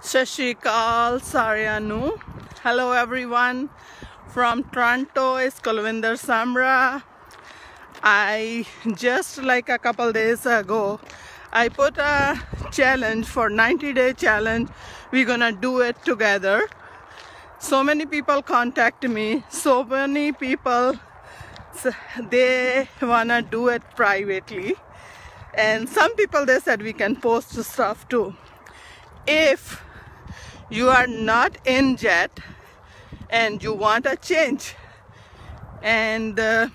Shashikal Saryanu. Hello everyone from Toronto. It's Kulvinder Samra. I just like a couple days ago, I put a challenge for 90 day challenge. We're gonna do it together. So many people contact me. So many people they wanna do it privately. And some people they said we can post stuff too. If you are not in jet and you want a change. And uh,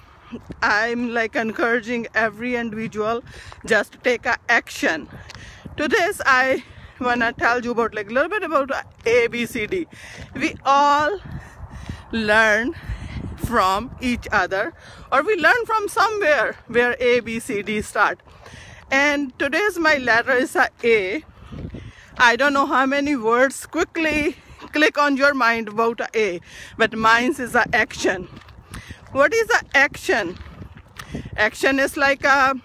i'm like encouraging every individual just to take a action. To this i want to tell you about like a little bit about abcd we all learn from each other or we learn from somewhere where abcd start. And today's my letter is a a I don't know how many words quickly click on your mind about A, but mine is a action. What is a action? Action is like a,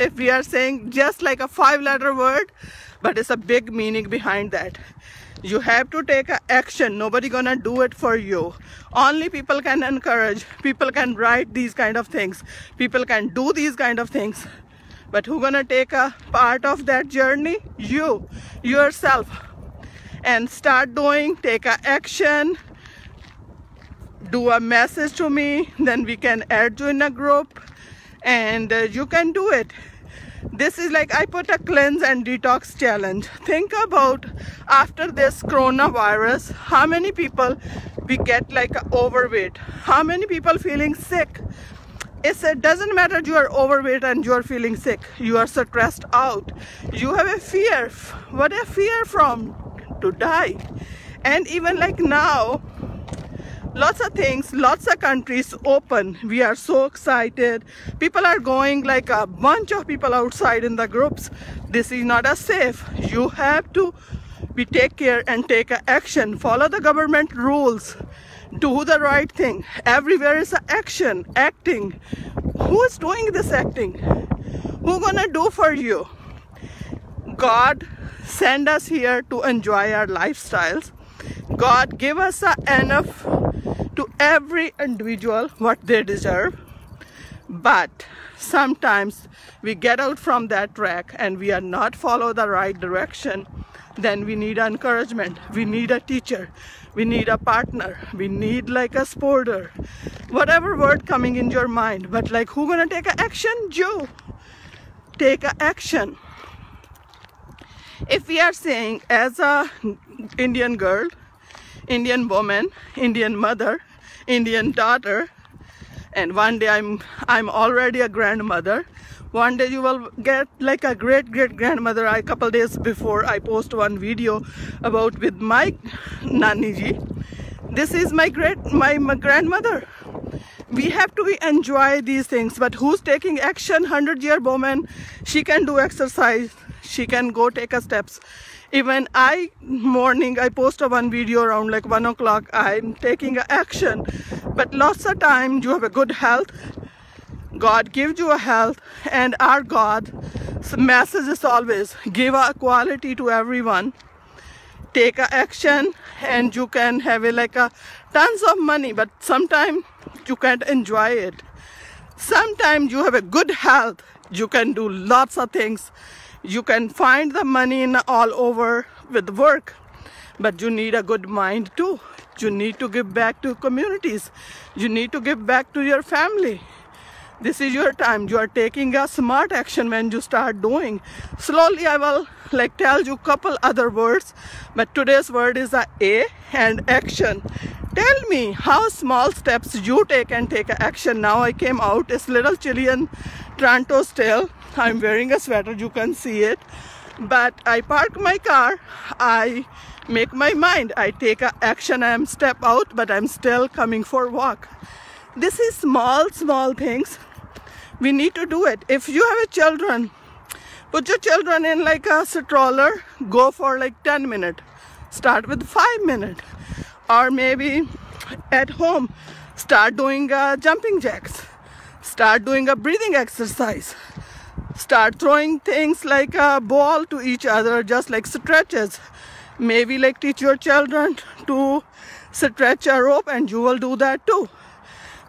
if we are saying just like a five letter word, but it's a big meaning behind that. You have to take a action. Nobody gonna do it for you. Only people can encourage. People can write these kind of things. People can do these kind of things. But who gonna take a part of that journey? You, yourself. And start doing, take a action, do a message to me, then we can add you in a group and uh, you can do it. This is like I put a cleanse and detox challenge. Think about after this coronavirus, how many people we get like overweight, how many people feeling sick, it doesn't matter you are overweight and you are feeling sick you are stressed out you have a fear what a fear from to die. And even like now lots of things lots of countries open. We are so excited. People are going like a bunch of people outside in the groups. This is not a safe. You have to be take care and take action. Follow the government rules do the right thing. Everywhere is action acting. Who is doing this acting? Who gonna do for you? God send us here to enjoy our lifestyles. God give us enough to every individual what they deserve. But sometimes we get out from that track and we are not follow the right direction then we need encouragement. We need a teacher we need a partner. We need like a supporter. Whatever word coming in your mind but like who gonna take a action? You. Take a action. If we are saying as a indian girl indian woman indian mother indian daughter and one day i'm i'm already a grandmother. One day you will get like a great great grandmother. A couple days before I post one video about with my nani ji this is my great my, my grandmother. We have to enjoy these things but who's taking action? 100 year woman she can do exercise. She can go take a steps even I morning I post a one video around like one o'clock I'm taking action but lots of time you have a good health God gives you a health and our God's message is always give equality to everyone. Take a action and you can have a, like a tons of money but sometimes you can't enjoy it. Sometimes you have a good health. You can do lots of things. You can find the money in all over with work. But you need a good mind too. You need to give back to communities. You need to give back to your family. This is your time. You are taking a smart action when you start doing. Slowly i will like tell you couple other words. But today's word is a a and action. Tell me how small steps you take and take action. Now i came out. It's little chilly in toronto still i'm wearing a sweater you can see it. But i park my car i make my mind i take action i am step out but i'm still coming for walk. This is small small things. We need to do it. If you have a children put your children in like a stroller go for like 10 minutes start with 5 minutes or maybe at home start doing uh, jumping jacks. Start doing a breathing exercise start throwing things like a ball to each other just like stretches. Maybe like teach your children to stretch a rope and you will do that too.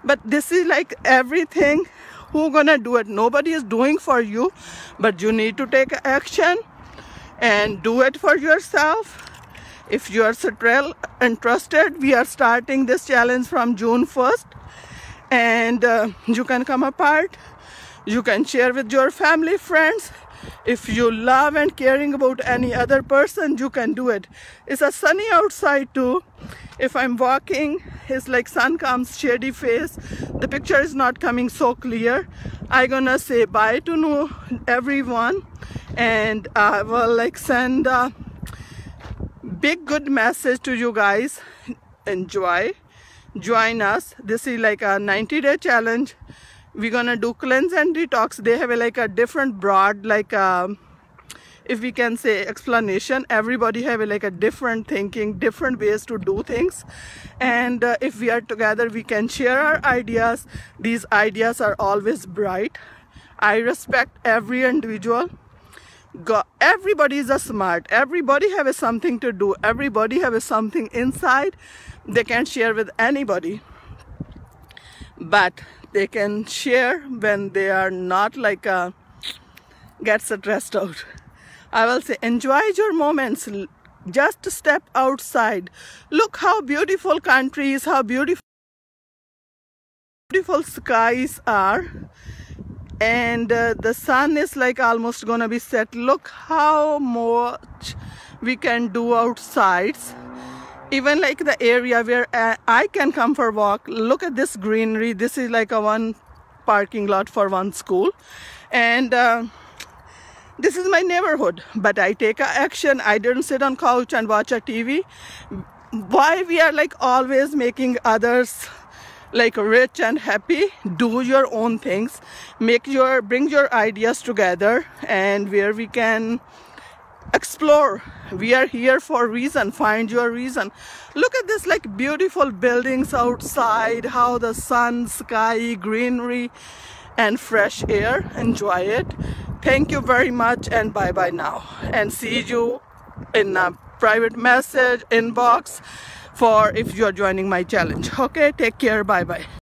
But this is like everything. Who gonna do it? Nobody is doing for you but you need to take action and do it for yourself. If you are interested we are starting this challenge from June 1st and uh, you can come apart you can share with your family friends. If you love and caring about any other person you can do it. It's a sunny outside too. If i'm walking it's like sun comes shady face. The picture is not coming so clear. I gonna say bye to know everyone. And i will like send a big good message to you guys. Enjoy. Join us. This is like a 90 day challenge we're gonna do cleanse and detox. They have a, like a different broad like um, if we can say explanation. Everybody have a, like a different thinking different ways to do things. And uh, if we are together we can share our ideas. These ideas are always bright. I respect every individual. God, everybody is a smart. Everybody have a something to do. Everybody have a something inside they can share with anybody. But they can share when they are not like uh, get stressed out. I will say enjoy your moments. Just step outside. Look how beautiful countries how beautiful beautiful skies are. And uh, the sun is like almost gonna be set. Look how much we can do outside even like the area where uh, I can come for walk. Look at this greenery. This is like a one parking lot for one school. And uh, this is my neighborhood. But I take action. I didn't sit on couch and watch a TV why we are like always making others like rich and happy? Do your own things. Make your bring your ideas together and where we can explore. We are here for a reason. Find your reason. Look at this like beautiful buildings outside how the sun sky greenery and fresh air. Enjoy it. Thank you very much and bye bye now. And see you in a private message inbox for if you are joining my challenge. Okay take care. Bye bye